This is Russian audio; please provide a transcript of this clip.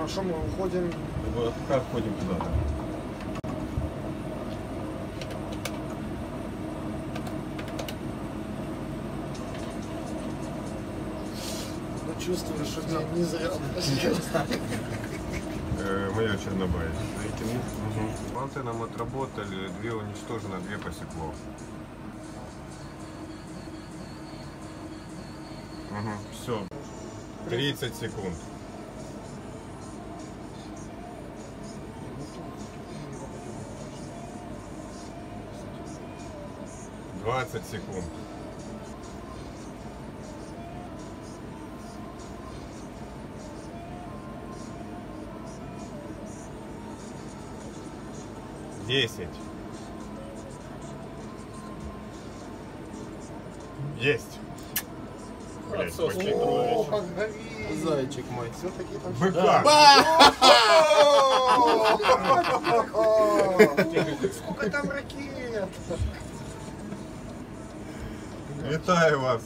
А что мы уходим? Как ходим туда? Ну, чувствую, что не, не зря. Майор Чернобаев. Угу. Манты нам отработали, две уничтожено, две посекло. Угу. Все. 30 секунд. Двадцать секунд. Десять. Есть. Блять, О, очень как горит. Зайчик мой. Все-таки там Быка. О, Сколько там ракет? Вітаю вас.